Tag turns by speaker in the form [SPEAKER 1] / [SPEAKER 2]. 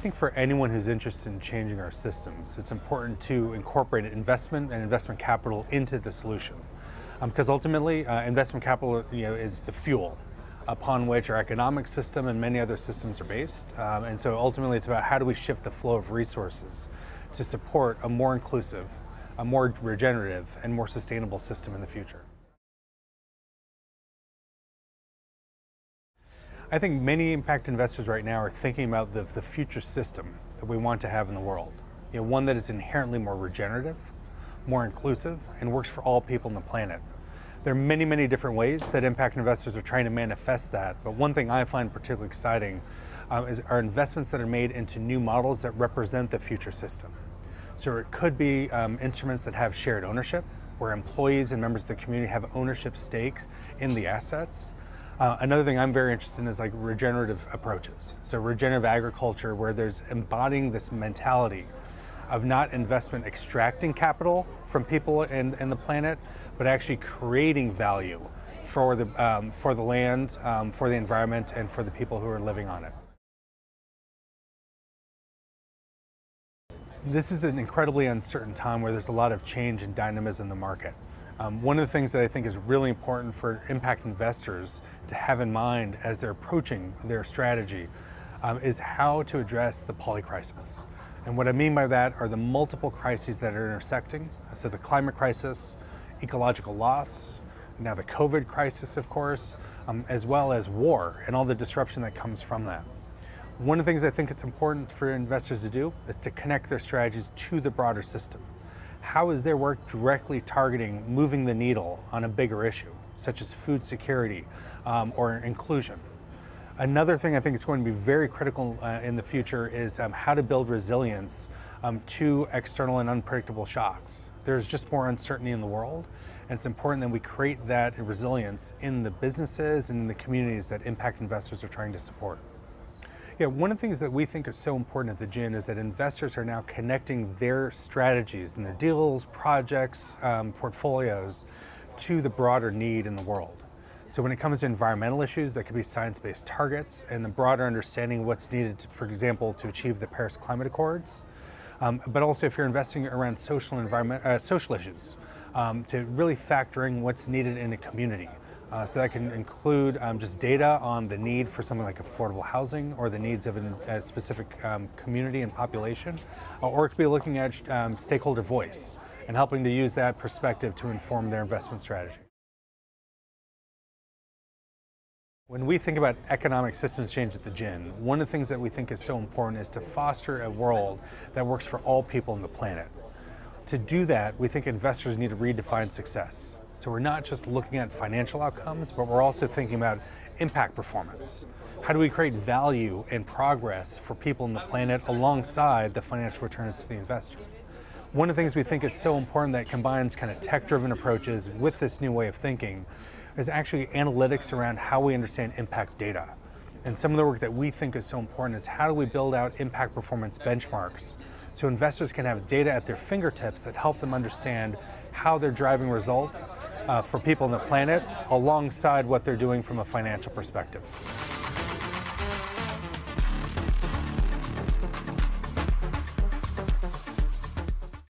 [SPEAKER 1] think for anyone who's interested in changing our systems, it's important to incorporate investment and investment capital into the solution. Because um, ultimately, uh, investment capital you know, is the fuel upon which our economic system and many other systems are based. Um, and so ultimately, it's about how do we shift the flow of resources to support a more inclusive, a more regenerative, and more sustainable system in the future. I think many impact investors right now are thinking about the, the future system that we want to have in the world. You know, one that is inherently more regenerative, more inclusive, and works for all people on the planet. There are many, many different ways that impact investors are trying to manifest that, but one thing I find particularly exciting um, is are investments that are made into new models that represent the future system. So it could be um, instruments that have shared ownership, where employees and members of the community have ownership stakes in the assets. Uh, another thing I'm very interested in is like regenerative approaches. So regenerative agriculture, where there's embodying this mentality of not investment extracting capital from people and, and the planet, but actually creating value for the, um, for the land, um, for the environment, and for the people who are living on it. This is an incredibly uncertain time where there's a lot of change and dynamism in the market. Um, one of the things that I think is really important for impact investors to have in mind as they're approaching their strategy um, is how to address the polycrisis. And what I mean by that are the multiple crises that are intersecting. So the climate crisis, ecological loss, now the COVID crisis, of course, um, as well as war and all the disruption that comes from that. One of the things I think it's important for investors to do is to connect their strategies to the broader system how is their work directly targeting moving the needle on a bigger issue, such as food security um, or inclusion? Another thing I think is going to be very critical uh, in the future is um, how to build resilience um, to external and unpredictable shocks. There's just more uncertainty in the world, and it's important that we create that resilience in the businesses and in the communities that impact investors are trying to support. Yeah, one of the things that we think is so important at the GIIN is that investors are now connecting their strategies and their deals, projects, um, portfolios to the broader need in the world. So when it comes to environmental issues, that could be science-based targets and the broader understanding of what's needed, to, for example, to achieve the Paris Climate Accords. Um, but also if you're investing around social environment, uh, social issues, um, to really factoring what's needed in a community. Uh, so that can include um, just data on the need for something like affordable housing or the needs of an, a specific um, community and population, uh, or it could be looking at um, stakeholder voice and helping to use that perspective to inform their investment strategy. When we think about economic systems change at the GIIN, one of the things that we think is so important is to foster a world that works for all people on the planet. To do that, we think investors need to redefine success. So we're not just looking at financial outcomes, but we're also thinking about impact performance. How do we create value and progress for people on the planet alongside the financial returns to the investor? One of the things we think is so important that combines kind of tech-driven approaches with this new way of thinking is actually analytics around how we understand impact data. And some of the work that we think is so important is how do we build out impact performance benchmarks so investors can have data at their fingertips that help them understand how they're driving results uh, for people on the planet alongside what they're doing from a financial perspective.